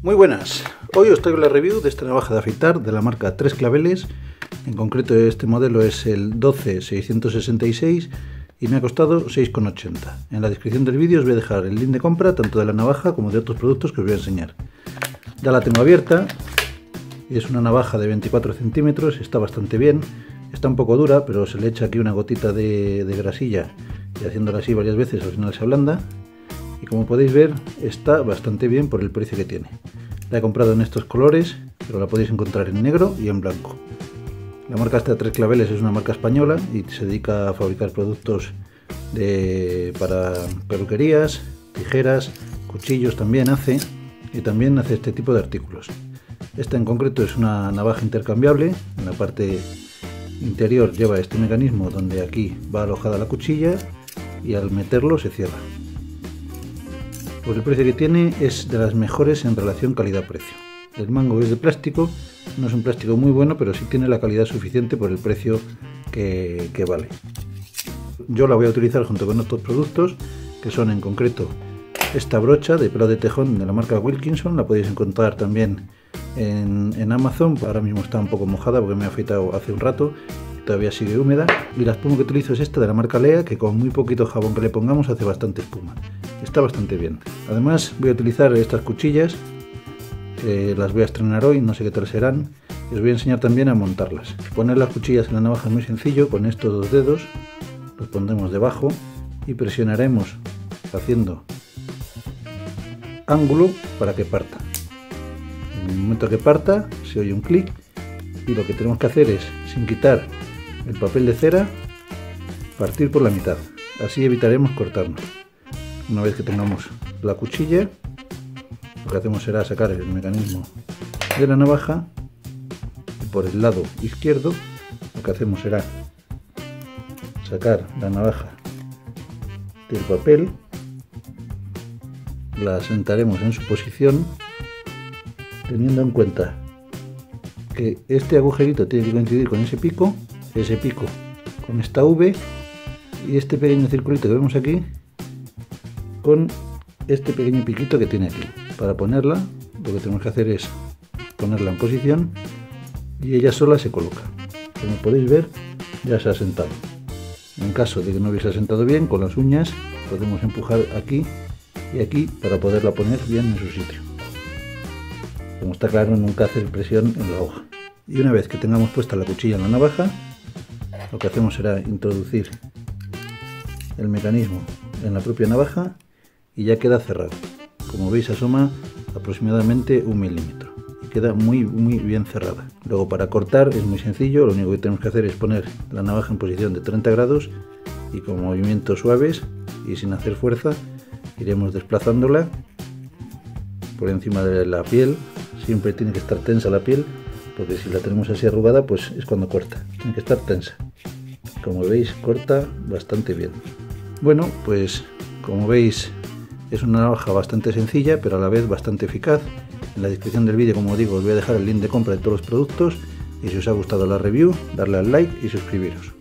Muy buenas, hoy os traigo la review de esta navaja de afeitar de la marca Tres Claveles, en concreto este modelo es el 12666 y me ha costado 6,80. En la descripción del vídeo os voy a dejar el link de compra tanto de la navaja como de otros productos que os voy a enseñar. Ya la tengo abierta, es una navaja de 24 centímetros, está bastante bien, está un poco dura pero se le echa aquí una gotita de, de grasilla y haciéndola así varias veces al final se ablanda y como podéis ver está bastante bien por el precio que tiene. La he comprado en estos colores, pero la podéis encontrar en negro y en blanco. La marca de Tres Claveles es una marca española y se dedica a fabricar productos para peluquerías, tijeras, cuchillos también hace y también hace este tipo de artículos. Esta en concreto es una navaja intercambiable, en la parte interior lleva este mecanismo donde aquí va alojada la cuchilla y al meterlo se cierra. Por el precio que tiene es de las mejores en relación calidad-precio. El mango es de plástico, no es un plástico muy bueno, pero sí tiene la calidad suficiente por el precio que, vale. Yo la voy a utilizar junto con otros productos, que son en concreto esta brocha de pelo de tejón de la marca Wilkinson, la podéis encontrar también en, en, Amazon, ahora mismo está un poco mojada porque me he afeitado hace un rato, todavía sigue húmeda, y la espuma que utilizo es esta de la marca Lea, que con muy poquito jabón que le pongamos hace bastante espuma está bastante bien. Además voy a utilizar estas cuchillas, que las voy a estrenar hoy, no sé qué tal serán. Y os voy a enseñar también a montarlas. Poner las cuchillas en la navaja es muy sencillo, con estos dos dedos los pondremos debajo y presionaremos haciendo ángulo para que parta. En el momento que parta se oye un clic y lo que tenemos que hacer es, sin quitar el papel de cera, partir por la mitad. Así evitaremos cortarnos. Una vez que tengamos la cuchilla, lo que hacemos será sacar el mecanismo de la navaja y por el lado izquierdo lo que hacemos será sacar la navaja del papel, la sentaremos en su posición teniendo en cuenta que este agujerito tiene que coincidir con ese pico, ese pico con esta V y este pequeño circulito que vemos aquí con este pequeño piquito que tiene aquí. Para ponerla, lo que tenemos que hacer es ponerla en posición y ella sola se coloca. Como podéis ver, ya se ha sentado. En caso de que no hubiese sentado bien, con las uñas podemos empujar aquí y aquí para poderla poner bien en su sitio. Como está claro, nunca hacer presión en la hoja. Y una vez que tengamos puesta la cuchilla en la navaja, lo que hacemos será introducir el mecanismo en la propia navaja y ya queda cerrado. Como veis asoma aproximadamente un milímetro y queda muy muy bien cerrada. Luego para cortar es muy sencillo, lo único que tenemos que hacer es poner la navaja en posición de 30 grados y con movimientos suaves y sin hacer fuerza iremos desplazándola por encima de la piel. Siempre tiene que estar tensa la piel porque si la tenemos así arrugada pues es cuando corta. Tiene que estar tensa. Como veis corta bastante bien. Bueno pues como veis es una navaja bastante sencilla, pero a la vez bastante eficaz. En la descripción del vídeo, como digo, os voy a dejar el link de compra de todos los productos. Y si os ha gustado la review, darle al like y suscribiros.